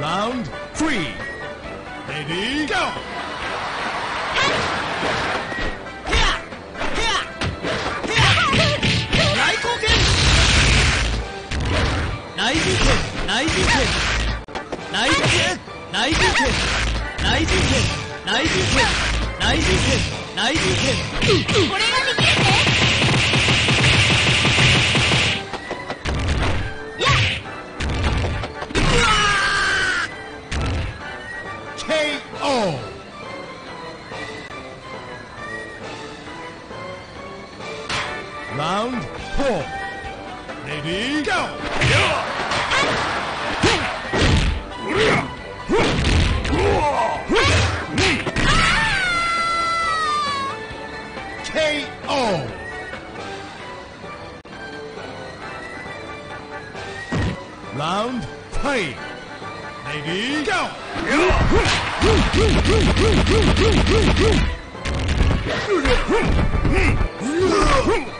Round three. Ready, go! 内陣拳内陣拳内陣拳内陣拳内陣拳内陣拳内陣拳内陣拳これができるね Round four. Ready? Go! KO! Round three. Ready? Go!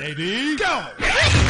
Baby, go!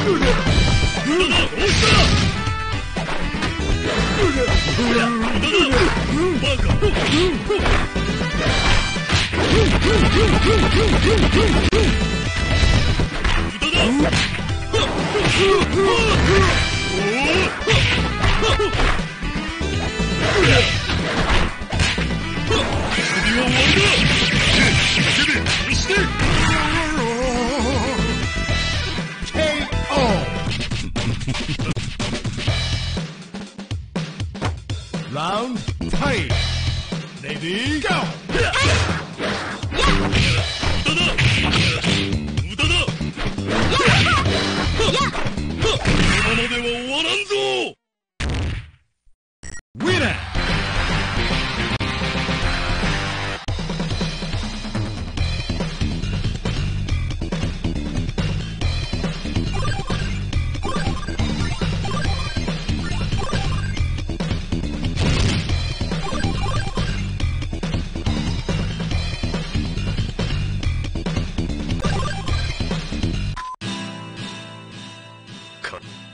首うして ready, go!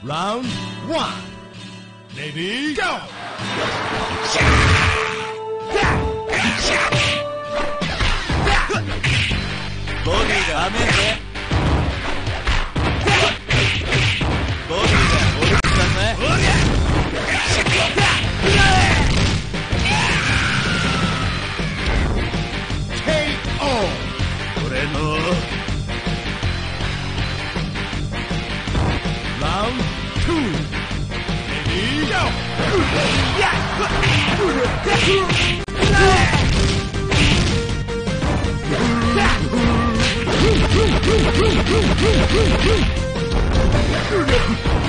Round one. baby. go! I'm in there. Ha ha ha!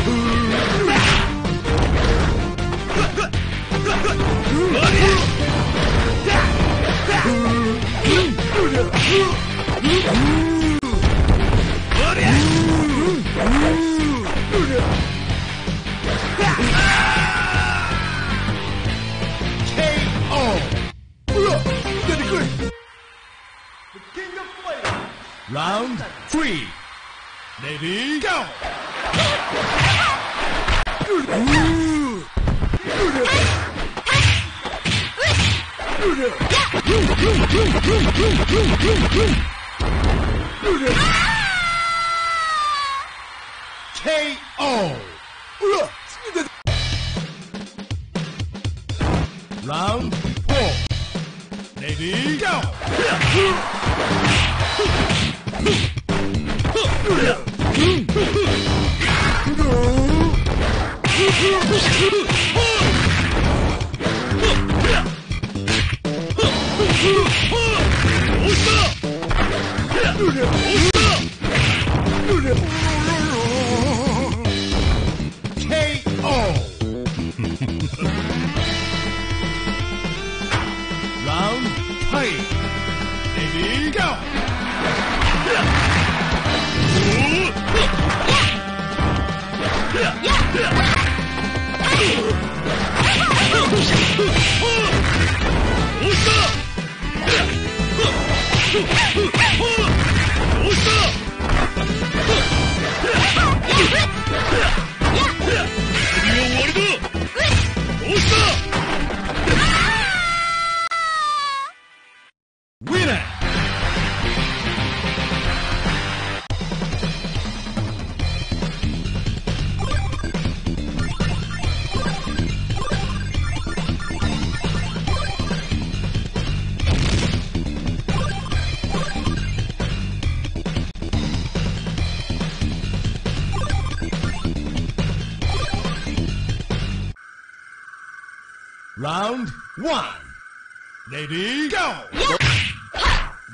the king of flavor. Round three. Lady, go! K.O. Round four. Lady, go! Yeah. Huh! Round one. Ready, go!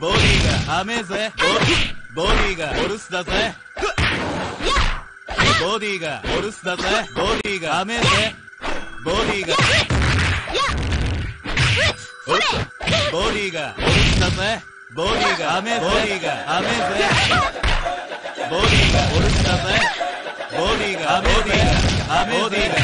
ボディが甘メぜ。ボディがおルスだぜ。ボディがおルスだぜ。ボディが甘メぜ。ボディが。ボディがお留守だぜ。ボディが甘メぜ。ボディが甘メぜ。ボディがオルスだぜ。ボディが甘えぜ。ボディが甘えぜ。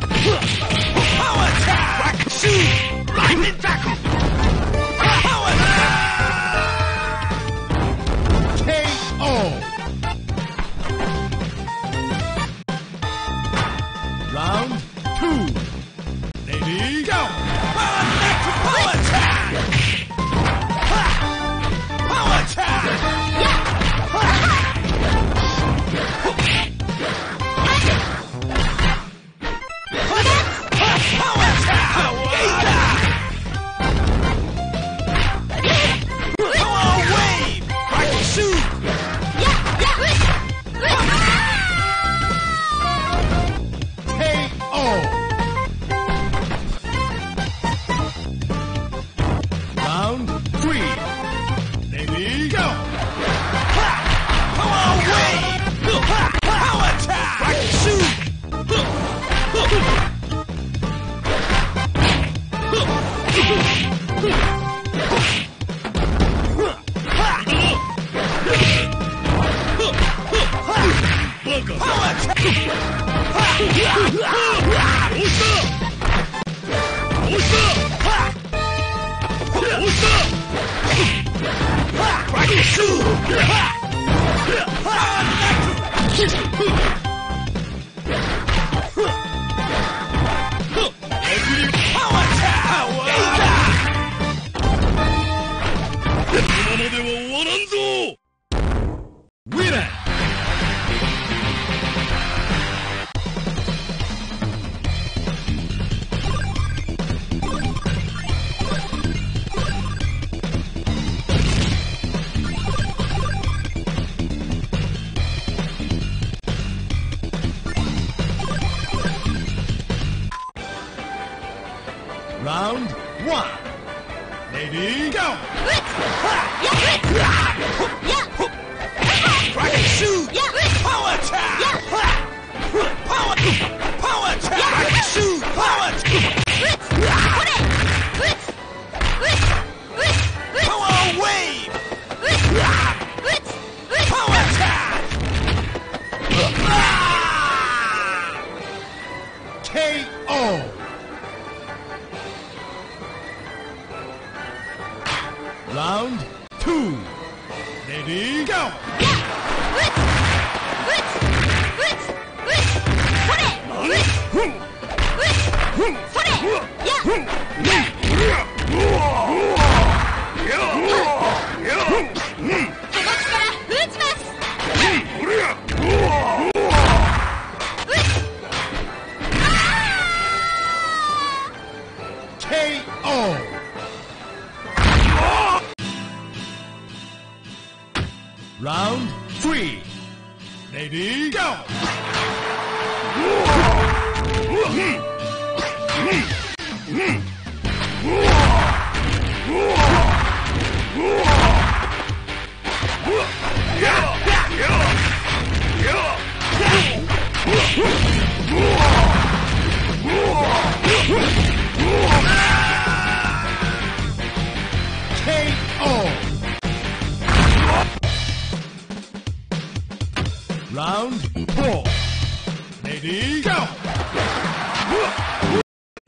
うわ